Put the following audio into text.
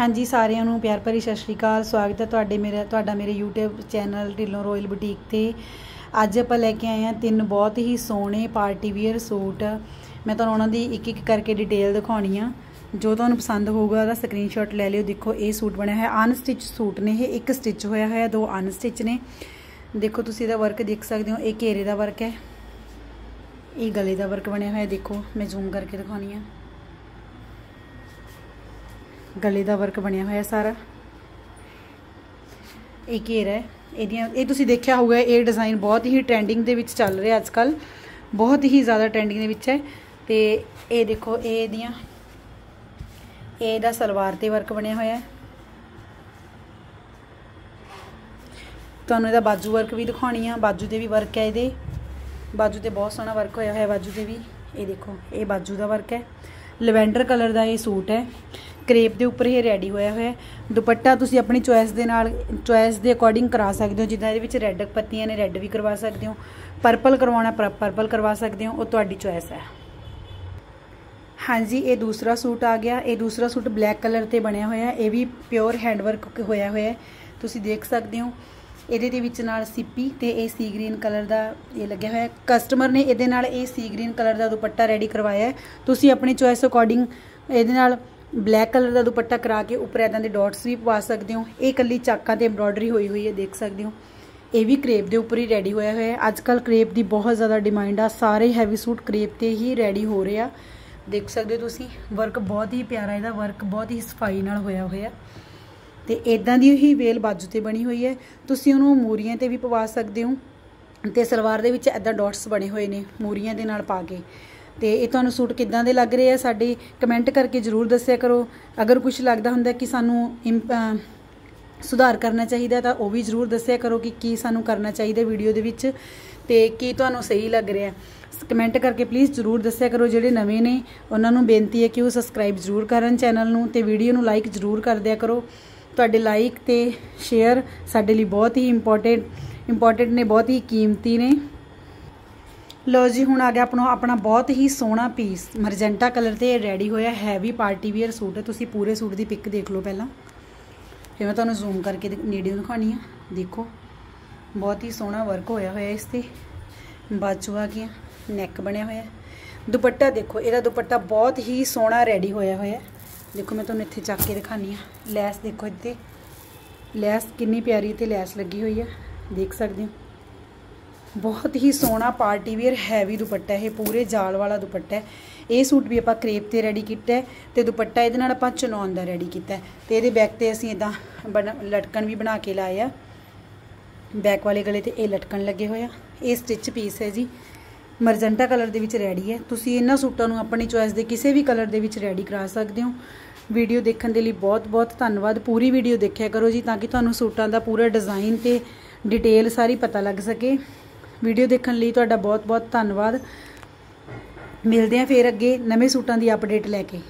ਹਾਂਜੀ, ਸਾਰਿਆਂ ਨੂੰ ਪਿਆਰ ਭਰੀ ਸਤਿ ਸ਼੍ਰੀ ਅਕਾਲ। ਸਵਾਗਤ ਹੈ ਤੁਹਾਡੇ ਮੇਰੇ, ਤੁਹਾਡਾ ਮੇਰੇ YouTube channel Dhillon royal boutique ਤੇ। ਅੱਜ ਆਪਾਂ ਲੈ ਕੇ ਆਏ ਹਾਂ ਤਿੰਨ ਬਹੁਤ ਹੀ ਸੋਹਣੇ ਪਾਰਟੀ ਵੇਅਰ ਸੂਟ। ਮੈਂ ਤੁਹਾਨੂੰ ਉਹਨਾਂ ਦੀ ਇੱਕ ਇੱਕ ਕਰਕੇ ਡਿਟੇਲ ਦਿਖਾਉਣੀ ਆ। ਜੋ ਤੁਹਾਨੂੰ ਪਸੰਦ ਹੋਊਗਾ ਉਹਦਾ ਸਕਰੀਨਸ਼ਾਟ ਲੈ ਲਿਓ। ਦੇਖੋ, ਇਹ ਸੂਟ ਬਣਿਆ ਹੈ ਅਨਸਟਿਚ ਸੂਟ ਨੇ ਇਹ। ਇੱਕ ਸਟਿਚ ਹੋਇਆ ਹੋਇਆ, ਦੋ ਅਨਸਟਿਚ ਨੇ। ਦੇਖੋ, ਤੁਸੀਂ ਇਹਦਾ ਵਰਕ ਦੇਖ ਸਕਦੇ ਹੋ। ਇਹ ਘੇਰੇ ਦਾ ਵਰਕ ਹੈ। ਇਹ ਗਲੇ ਦਾ ਵਰਕ ਬਣਿਆ ਹੋਇਆ, ਦੇਖੋ। ਮੈਂ ਜ਼ੂਮ ਕਰਕੇ ਦਿਖਾਉਣੀ ਆ। ਗਲੇ ਦਾ ਵਰਕ ਬਣਿਆ ਹੋਇਆ ਸਾਰਾ। ਇਹ ਘੇਰਾ ਹੈ? ਇਹਦੀਆਂ, ਇਹ ਤੁਸੀਂ ਦੇਖਿਆ ਹੋਊਗਾ, ਇਹ ਡਿਜ਼ਾਈਨ ਬਹੁਤ ਹੀ ਟ੍ਰੈਂਡਿੰਗ ਦੇ ਵਿੱਚ ਚੱਲ ਰਿਹਾ ਅੱਜ ਕੱਲ ਬਹੁਤ ਹੀ ਜ਼ਿਆਦਾ ਟ੍ਰੈਂਡਿੰਗ ਦੇ ਵਿੱਚ ਹੈ। ਤੇ ਇਹ ਦੇਖੋ, ਇਹ ਇਹਦੀਆਂ ਇਹਦਾ ਸਲਵਾਰ ਤੇ ਵਰਕ ਬਣਿਆ ਹੋਇਆ ਹੈ। ਤੁਹਾਨੂੰ ਇਹਦਾ ਬਾਜੂ ਵਰਕ ਵੀ ਦਿਖਾਉਣੀ ਆ। ਬਾਜੂ ਤੇ ਵੀ ਵਰਕ ਹੈ ਇਹਦੇ। ਬਾਜੂ ਤੇ ਬਹੁਤ ਸੋਹਣਾ ਵਰਕ ਹੋਇਆ ਹੋਇਆ ਬਾਜੂ ਤੇ ਵੀ। ਇਹ ਦੇਖੋ, ਇਹ ਬਾਜੂ ਦਾ ਵਰਕ ਹੈ। ਲਵੈਂਡਰ ਕਲਰ ਦਾ ਇਹ ਸੂਟ ਹੈ। ਕਰੇਪ ਦੇ ਉੱਪਰ ਇਹ ਰੈਡੀ ਹੋਇਆ ਹੋਇਆ ਦੁਪੱਟਾ ਤੁਸੀਂ ਆਪਣੀ ਚੋਇਸ ਦੇ ਨਾਲ, ਚੋਇਸ ਦੇ ਅਕੋਰਡਿੰਗ ਕਰਾ ਸਕਦੇ ਹੋ, ਜਿੱਦਾਂ ਇਹਦੇ ਵਿੱਚ ਰੈੱਡ ਪੱਤੀਆਂ ਨੇ, ਰੈੱਡ ਵੀ ਕਰਵਾ ਸਕਦੇ ਹੋ, ਪਰਪਲ ਕਰਵਾਉਣਾ ਪਰਪਲ ਕਰਵਾ ਸਕਦੇ ਹੋ, ਉਹ ਤੁਹਾਡੀ ਚੋਇਸ ਹੈ। ਹਾਂਜੀ, ਇਹ ਦੂਸਰਾ ਸੂਟ ਆ ਗਿਆ। ਇਹ ਦੂਸਰਾ ਸੂਟ ਬਲੈਕ ਕਲਰ ਤੇ ਬਣਿਆ ਹੋਇਆ ਇਹ ਵੀ ਪਿਓਰ ਹੈਂਡਵਰਕ ਹੋਇਆ ਹੋਇਆ ਤੁਸੀਂ ਦੇਖ ਸਕਦੇ ਹੋ। ਇਹਦੇ ਦੇ ਵਿੱਚ ਨਾਲ ਸਿੱਪੀ ਤੇ ਇਹ ਸੀ ਗ੍ਰੀਨ ਕਲਰ ਦਾ ਇਹ ਲੱਗਿਆ ਹੋਇਆ ਕਸਟਮਰ ਨੇ ਇਹਦੇ ਨਾਲ ਇਹ ਸੀ ਗ੍ਰੀਨ ਕਲਰ ਦਾ ਦੁਪੱਟਾ ਰੈਡੀ ਕਰਵਾਇਆ ਹੈ। ਤੁਸੀਂ ਆਪਣੀ ਚੋਇਸ ਅਕੋਰਡਿੰਗ ਇਹਦੇ ਨਾਲ ਬਲੈਕ ਕਲਰ ਦਾ ਦੁਪੱਟਾ ਕਰਾ ਕੇ ਉੱਪਰ ਇਦਾਂ ਦੇ ਡਾਟਸ ਵੀ ਪਵਾ ਸਕਦੇ ਹੋ। ਇਹ ਕੱਲੀ ਚਾਕਾਂ ਤੇ ਐਮਬ੍ਰੋਇਡਰੀ ਹੋਈ ਹੋਈ ਹੈ, ਦੇਖ ਸਕਦੇ ਹੋ। ਇਹ ਵੀ ਕ੍ਰੇਪ ਦੇ ਉੱਪਰ ਹੀ ਰੈਡੀ ਹੋਇਆ ਹੋਇਆ ਹੈ। ਅੱਜ ਕੱਲ ਕ੍ਰੇਪ ਦੀ ਬਹੁਤ ਜ਼ਿਆਦਾ ਡਿਮਾਂਡ ਆ। ਸਾਰੇ ਹੈਵੀ ਸੂਟ ਕ੍ਰੇਪ ਤੇ ਹੀ ਰੈਡੀ ਹੋ ਰਹੇ ਆ। ਦੇਖ ਸਕਦੇ ਹੋ ਤੁਸੀਂ ਵਰਕ ਬਹੁਤ ਹੀ ਪਿਆਰਾ ਇਹਦਾ ਵਰਕ ਬਹੁਤ ਹੀ ਸਫ਼ਾਈ ਨਾਲ ਹੋਇਆ ਹੋਇਆ। ਤੇ ਇਦਾਂ ਦੀ ਹੀ ਵੇਲ ਬਾਜੂ ਤੇ ਬਣੀ ਹੋਈ ਹੈ। ਤੁਸੀਂ ਉਹਨੂੰ ਮੂਰੀਆਂ ਤੇ ਵੀ ਪਵਾ ਸਕਦੇ ਹੋ ਤੇ ਸਲਵਾਰ ਦੇ ਵਿੱਚ ਐਦਾਂ ਡਾਟਸ ਬਣੇ ਹੋਏ ਨੇ ਮੂਰੀਆਂ ਦੇ ਨਾਲ ਪਾ ਕੇ। ਤੇ ਇਹ ਤੁਹਾਨੂੰ ਸੂਟ ਕਿੱਦਾਂ ਦੇ ਲੱਗ ਰਹੇ ਆ ਸਾਡੇ ਕਮੈਂਟ ਕਰਕੇ ਜਰੂਰ ਦੱਸਿਆ ਕਰੋ। ਅਗਰ ਕੁਝ ਲੱਗਦਾ ਹੁੰਦਾ ਕਿ ਸਾਨੂੰ ਸੁਧਾਰ ਕਰਨਾ ਚਾਹੀਦਾ ਤਾਂ ਉਹ ਵੀ ਜਰੂਰ ਦੱਸਿਆ ਕਰੋ ਕਿ ਕੀ ਸਾਨੂੰ ਕਰਨਾ ਚਾਹੀਦਾ ਵੀਡੀਓ ਦੇ ਵਿੱਚ ਤੇ ਕੀ ਤੁਹਾਨੂੰ ਸਹੀ ਲੱਗ ਰਿਹਾ। ਕਮੈਂਟ ਕਰਕੇ ਪਲੀਜ਼ ਜਰੂਰ ਦੱਸਿਆ ਕਰੋ ਜਿਹੜੇ ਨਵੇਂ ਨੇ। ਉਹਨਾਂ ਨੂੰ ਬੇਨਤੀ ਹੈ ਕਿ ਉਹ ਸਬਸਕ੍ਰਾਈਬ ਜਰੂਰ ਕਰਨ ਚੈਨਲ ਨੂੰ ਤੇ ਵੀਡੀਓ ਨੂੰ ਲਾਈਕ ਜਰੂਰ ਕਰ ਦਿਆ ਕਰੋ। ਤੁਹਾਡੇ ਲਾਈਕ ਤੇ ਸ਼ੇਅਰ ਸਾਡੇ ਲਈ ਬਹੁਤ ਹੀ ਇੰਪੋਰਟੈਂਟ ਇੰਪੋਰਟੈਂਟ ਨੇ, ਬਹੁਤ ਹੀ ਕੀਮਤੀ ਨੇ। ਲੋ ਜੀ, ਹੁਣ ਆ ਗਿਆ ਆਪਣਾ ਆਪਣਾ ਬਹੁਤ ਹੀ ਸੋਹਣਾ ਪੀਸ ਮਰਜੈਂਟਾ ਕਲਰ ਤੇ ਰੈਡੀ ਹੋਇਆ ਹੈਵੀ ਪਾਰਟੀ ਵੇਅਰ ਸੂਟ। ਹੈ ਤੁਸੀਂ ਪੂਰੇ ਸੂਟ ਦੀ ਪਿਕ ਦੇਖ ਲਓ ਪਹਿਲਾਂ। ਫਿਰ ਮੈਂ ਤੁਹਾਨੂੰ ਜ਼ੂਮ ਕਰਕੇ ਨੇੜੇ ਦਿਖਾਣੀ ਆ। ਦੇਖੋ, ਬਹੁਤ ਹੀ ਸੋਹਣਾ ਵਰਕ ਹੋਇਆ ਹੋਇਆ ਇਸ ਤੇ। ਬਾਜੂ ਆ ਗਿਆ ਨੈਕ ਬਣਿਆ ਹੋਇਆ। ਦੁਪੱਟਾ ਦੇਖੋ, ਇਹਦਾ ਦੁਪੱਟਾ ਬਹੁਤ ਹੀ ਸੋਹਣਾ ਰੈਡੀ ਹੋਇਆ ਹੋਇਆ। ਦੇਖੋ, ਮੈਂ ਤੁਹਾਨੂੰ ਇੱਥੇ ਚੱਕ ਕੇ ਦਿਖਾਣੀ ਆ ਲੈਸ ਦੇਖੋ ਇੱਥੇ। ਲੈਸ ਕਿੰਨੀ ਪਿਆਰੀ ਤੇ ਲੈਸ ਲੱਗੀ ਹੋਈ ਆ। ਦੇਖ ਸਕਦੇ ਹੋ। ਬਹੁਤ ਹੀ ਸੋਹਣਾ ਪਾਰਟੀ ਵੇਅਰ ਹੈਵੀ ਦੁਪੱਟਾ ਇਹ, ਪੂਰੇ ਜਾਲ ਵਾਲਾ ਦੁਪੱਟਾ ਹੈ। ਇਹ ਸੂਟ ਵੀ ਆਪਾਂ ਕ੍ਰੇਪ ਤੇ ਰੈਡੀ ਕੀਤਾ ਹੈ ਤੇ ਦੁਪੱਟਾ ਇਹਦੇ ਨਾਲ ਆਪਾਂ ਚਨੌਨ ਦਾ ਰੈਡੀ ਕੀਤਾ ਤੇ ਇਹਦੇ ਬੈਕ ਤੇ ਅਸੀਂ ਇਦਾਂ ਲਟਕਣ ਵੀ ਬਣਾ ਕੇ ਲਾਏ ਆ। ਬੈਕ ਵਾਲੇ ਗਲੇ ਤੇ ਇਹ ਲਟਕਣ ਲੱਗੇ ਹੋਏ ਆ। ਇਹ ਸਟਿਚ ਪੀਸ ਹੈ ਜੀ। ਮਰਜੈਂਟਾ ਕਲਰ ਦੇ ਵਿੱਚ ਰੈਡੀ ਹੈ। ਤੁਸੀਂ ਇਹਨਾਂ ਸੂਟਾਂ ਨੂੰ ਆਪਣੀ ਚੋਇਸ ਦੇ ਕਿਸੇ ਵੀ ਕਲਰ ਦੇ ਵਿੱਚ ਰੈਡੀ ਕਰਾ ਸਕਦੇ ਹੋ। ਵੀਡੀਓ ਦੇਖਣ ਦੇ ਲਈ ਬਹੁਤ-ਬਹੁਤ ਧੰਨਵਾਦ। ਪੂਰੀ ਵੀਡੀਓ ਦੇਖਿਆ ਕਰੋ ਜੀ, ਤਾਂ ਕਿ ਤੁਹਾਨੂੰ ਸੂਟਾਂ ਦਾ ਪੂਰਾ ਡਿਜ਼ਾਈਨ ਤੇ ਡਿਟੇਲ ਸਾਰੀ ਪਤਾ ਲੱਗ ਸਕੇ। ਵੀਡੀਓ ਦੇਖਣ ਲਈ ਤੁਹਾਡਾ ਬਹੁਤ ਬਹੁਤ ਧੰਨਵਾਦ। ਮਿਲਦੇ ਆਂ ਫੇਰ ਅੱਗੇ ਨਵੇਂ ਸੂਟਾਂ ਦੀ ਅਪਡੇਟ ਲੈ ਕੇ।